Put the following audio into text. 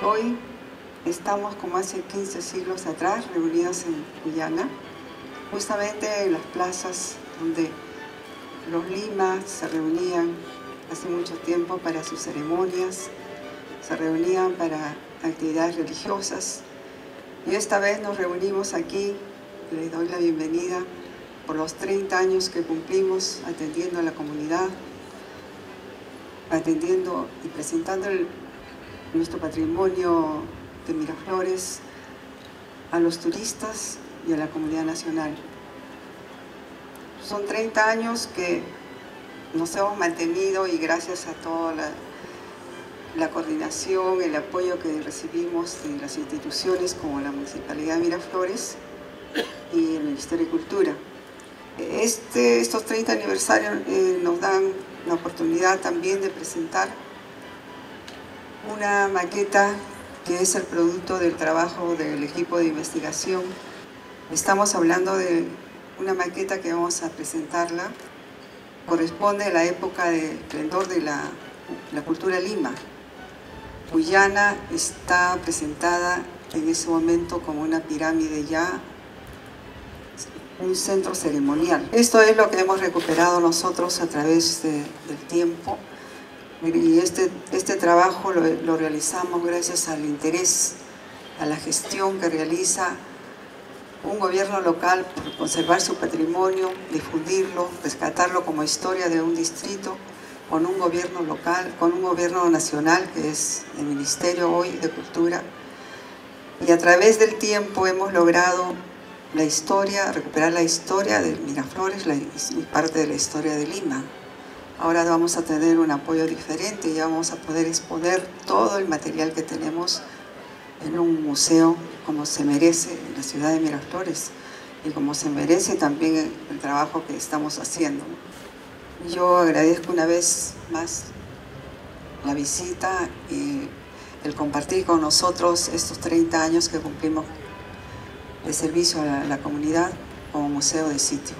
Hoy estamos como hace 15 siglos atrás reunidos en Guyana, justamente en las plazas donde los limas se reunían hace mucho tiempo para sus ceremonias, se reunían para actividades religiosas. Y esta vez nos reunimos aquí, les doy la bienvenida por los 30 años que cumplimos atendiendo a la comunidad, atendiendo y presentando nuestro patrimonio de Miraflores a los turistas y a la comunidad nacional. Son 30 años que nos hemos mantenido y gracias a toda la, la coordinación, el apoyo que recibimos de las instituciones como la Municipalidad de Miraflores y el Ministerio de Cultura. Este, estos 30 aniversarios eh, nos dan la oportunidad también de presentar una maqueta que es el producto del trabajo del equipo de investigación. Estamos hablando de una maqueta que vamos a presentarla, corresponde a la época de esplendor de la, cultura lima. Guyana está presentada en ese momento como una pirámide ya un centro ceremonial. Esto es lo que hemos recuperado nosotros a través del tiempo y este, este trabajo lo, realizamos gracias al interés, a la gestión que realiza un gobierno local por conservar su patrimonio, difundirlo, rescatarlo como historia de un distrito, con un gobierno local, con un gobierno nacional que es el Ministerio hoy de Cultura. Y a través del tiempo hemos logrado la historia, recuperar la historia de Miraflores y parte de la historia de Lima. Ahora vamos a tener un apoyo diferente ya vamos a poder exponer todo el material que tenemos en un museo como se merece en la ciudad de Miraflores y como se merece también el trabajo que estamos haciendo. Yo agradezco una vez más la visita y el compartir con nosotros estos 30 años que cumplimos de servicio a la comunidad como museo de sitio.